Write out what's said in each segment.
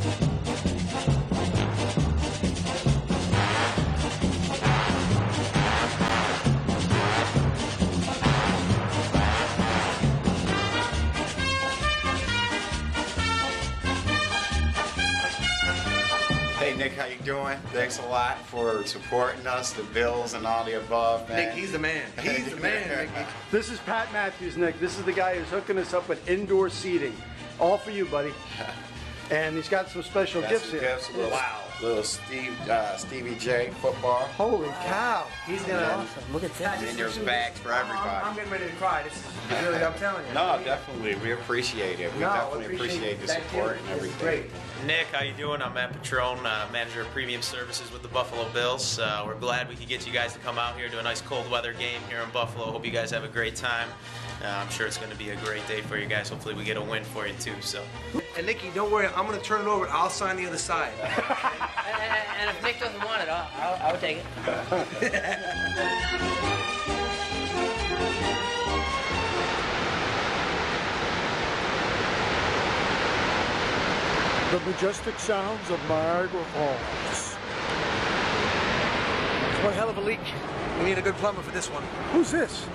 Hey Nick, how you doing? Thanks a lot for supporting us, the Bills and all the above, man. Nick, he's the man. He's the man. Nick. This is Pat Mathews, Nick. This is the guy who's hooking us up with indoor seating. All for you, buddy. And he's got some special That's gifts some here. gifts, a little, Wow. little Steve, uh, Stevie J football. Holy cow. He's gonna. Look at that. And there's bags for I'm, I'm getting ready to cry. This is really, I'm telling you. No, definitely. We appreciate it. We No, definitely appreciate the support and everything. Great. Nick, how you doing? I'm Matt Patrone, uh, manager of premium services with the Buffalo Bills. Uh, we're glad we could get you guys to come out here to a nice cold weather game here in Buffalo. Hope you guys have a great time. Uh, I'm sure it's going to be a great day for you guys. Hopefully, we get a win for you too. So. And Nikki, don't worry. I'm gonna turn it over. I'll sign the other side. And, and- and if Nick doesn't want it, I'll, I'll, I'll take it. The majestic sounds of Niagara Falls. It's one hell of a leak. We need a good plumber for this one. Who's this?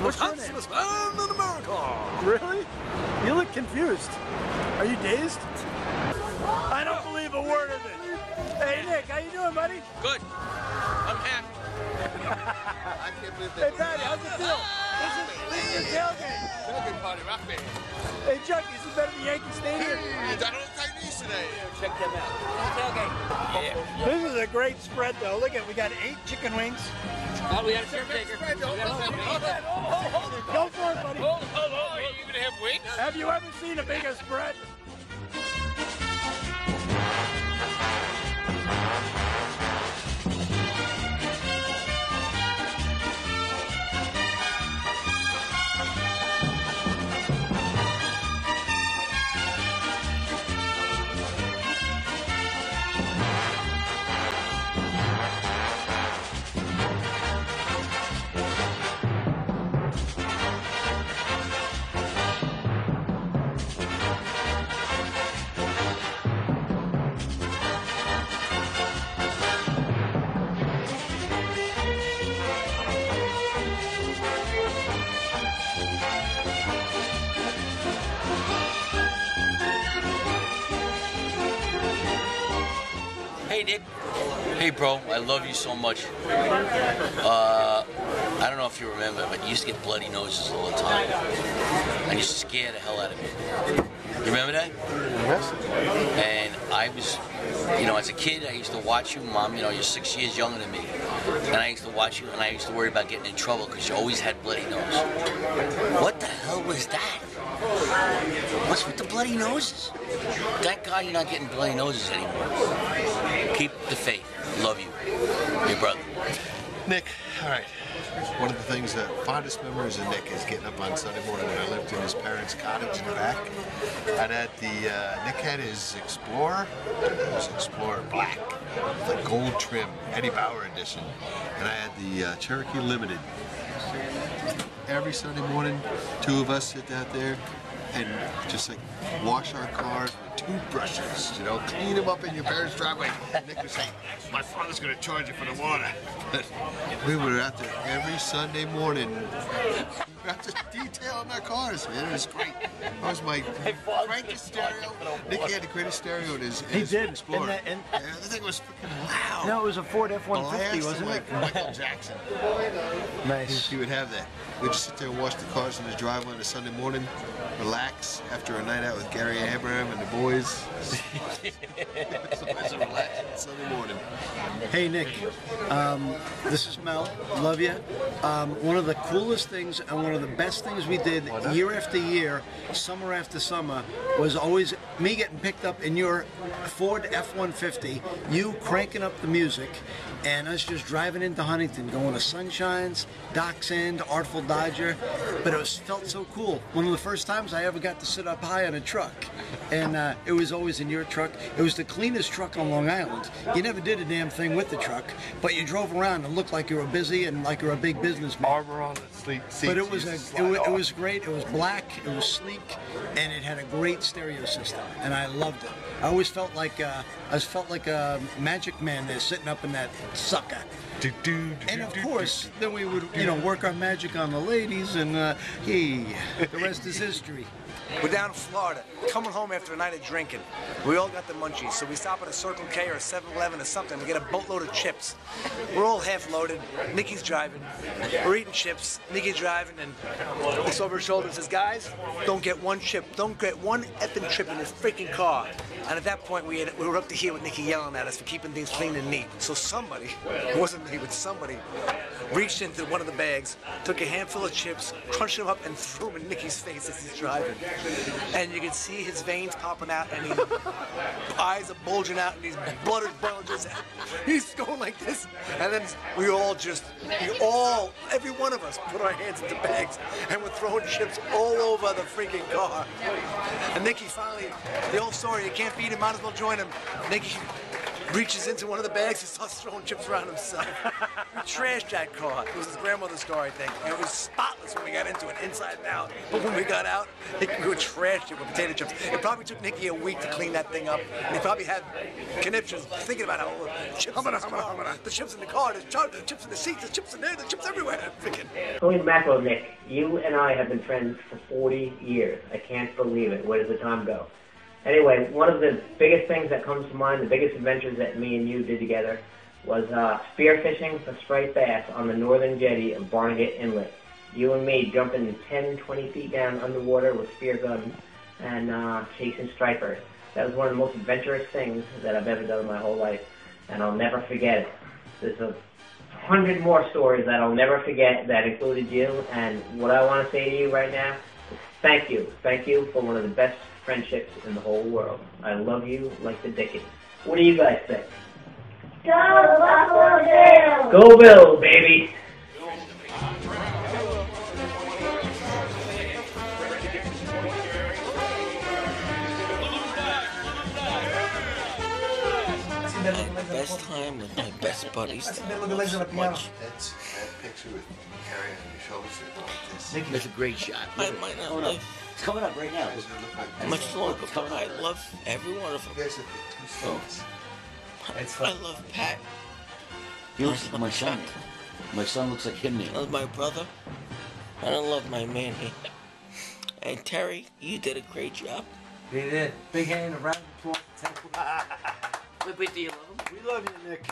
What's your name? man in America? Really? You look confused. Are you dazed? I don't believe a word of it. Hey, Nick, how you doing, buddy? Good. I'm happy. I can't believe that. Hey, Patty, how's it feel? This is, this is your tailgate. Tailgate party, rock band. Hey, Chuck, is it better than Yankee Stadium? Hey, got on Chinese today. Check them out. Tailgate. This is a great spread, though. Look at we got eight chicken wings. Oh, we got a caretaker. Spread, don't We got a let me- caretaker. Go for it, buddy. Hold, hold, hold. Are you gonna have wings? Have you ever seen a bigger spread? Hey, Nick. Hey, bro. I love you so much. Uh, I don't know if you remember, but you used to get bloody noses all the time. And you scared the hell out of me. You remember that? Yes. And I was, you know, as a kid, I used to watch you. Mom, you know, you're six years younger than me. And I used to watch you, and I used to worry about getting in trouble because you always had bloody nose. What the hell was that? What's with the bloody noses? Thank God you're not getting bloody noses anymore. Keep the faith. Love you. Your brother. Nick, all right. One of the things that fondest memories of Nick is getting up on Sunday morning when I lived in his parents' cottage in the back. And at the uh, Nick had his Explorer. It was Explorer Black, the gold trim, Eddie Bauer edition, and I had the uh, Cherokee Limited. Every Sunday morning, two of us sit out there and just like wash our cars with toothbrushes, you know, clean them up in your parents' driveway. Nick would say, my father's gonna charge you for the water. But we were out there every Sunday morning. We were out there detailing our cars, man. It was great. That was my crankest stereo. Nick had the greatest stereo in his, in He his did, Explorer. and that- and- yeah, the thing was freaking loud. No, it was a Ford F-150, wasn't it? like Michael Jackson. Nice. He would have that. We'd just sit there and wash the cars in his driveway on a Sunday morning, relax after a night out with Gary Abraham and the boys. Hey Nick, um, this is Mel. Love you. Um, one of the coolest things and one of the best things we did year after year, summer after summer, was always me getting picked up in your Ford F-150, you cranking up the music, and us just driving into Huntington, going to Sunshines, Docks End, Artful Dodger. But it was felt so cool. One of the first times I ever got to sit up high on a truck, and uh, it was always in your truck. It was the cleanest truck on Long Island. You never did a damn thing with the truck, but you drove around and looked like you were busy and like you were a big businessman. Armor on the sleep seats. But it was a, it, it was great. It was black. It was sleek, and it had a great stereo system, and I loved it. I always felt like uh, I felt like a magic man there sitting up in that sucker. And of course, then we would, you know, work our magic on the ladies, and uh, hey, the rest is history. We're down in Florida, coming home after a night of drinking. We all got the munchies, so we stop at a Circle K or a 7-Eleven or something. We get a boatload of chips. We're all half loaded. Nikki's driving. We're eating chips. Nikki's driving and looks over her shoulder and says, "Guys, don't get one chip. Don't get one effing chip in this freaking car." And at that point, we, had, we were up to here with Nikki yelling at us for keeping things clean and neat. So somebody, it wasn't me, but somebody, reached into one of the bags, took a handful of chips, crunched them up, and threw them in Nikki's face as he's driving. And you can see his veins popping out, and his eyes are bulging out, and his blood is his. He's going like this. And then we all just, we all, every one of us, put our hands into bags, and we're throwing chips all over the freaking car. And Nikki finally, the old story, you can't beat him, might as well join him. Nikki reaches into one of the bags and starts throwing chips around himself. we trashed that car. It was his grandmother's car, I think. And it was spotless when we got into it, inside and out. But when we got out, it, we were trashed it with potato chips. It probably took Nicky a week to clean that thing up. And he probably had conniptions thinking about how the chips, in the, car, the chips in the car, the ch- the chips in the seat, the chips in there, the chips everywhere. Freaking. Holy mackerel, Nick. You and I have been friends for 40 years. I can't believe it. Where does the time go? Anyway, one of the biggest things that comes to mind, the biggest adventures that me and you did together, was uh, spearfishing for striped bass on the northern jetty of Barnegat Inlet. You and me jumping 10, 20 feet down underwater with spear guns and uh, chasing stripers. That was one of the most adventurous things that I've ever done in my whole life, and I'll never forget it. There's a hundred more stories that I'll never forget that included you. And what I want to say to you right now thank you. Thank you for one of the best friendships in the whole world. I love you like the Dickens. What do you guys think? Go Buffalo Bills! Go Bills, baby! Best time with my best buddies. That's that picture with Carrie on your shoulders sitting like this. That's a great shot. I might not live It's coming up right now. Does it look like much longer, but I love every one of You them. guys have got two oh. sons. I love Pat. He looks like my son. My son looks like him I love my brother. And I love my man here. And Terry, you did a great job. They did. Big hand, a round of applause. Wait, wait, do you love him? We love you, Nick.